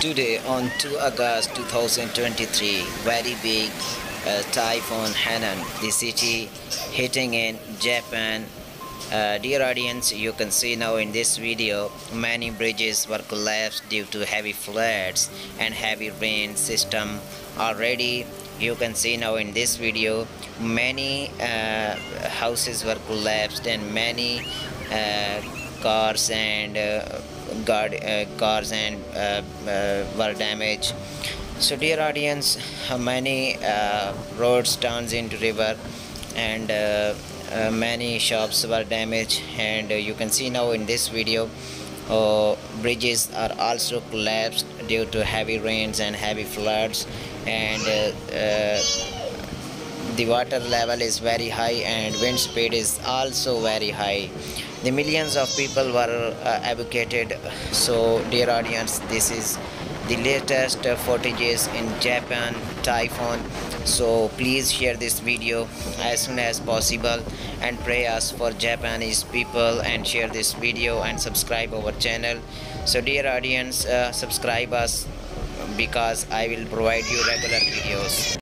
Today on 2 August 2023, very big uh, typhoon Khanun, the city hitting in Japan. Uh, dear audience, you can see now in this video, many bridges were collapsed due to heavy floods and heavy rain system. Already, you can see now in this video, many uh, houses were collapsed and many uh, cars and uh, guard, uh, cars and uh, were damaged so dear audience many roads turns into river and many shops were damaged. And you can see now in this video uh, bridges are also collapsed due to heavy rains and heavy floods. And uh, uh, the water level is very high and wind speed is also very high. The millions of people were uh, evacuated. So dear audience this is the latest footages in japan typhoon. So please share this video as soon as possible and pray us for japanese people and share this video and subscribe our channel. So dear audience uh, subscribe us because i will provide you regular videos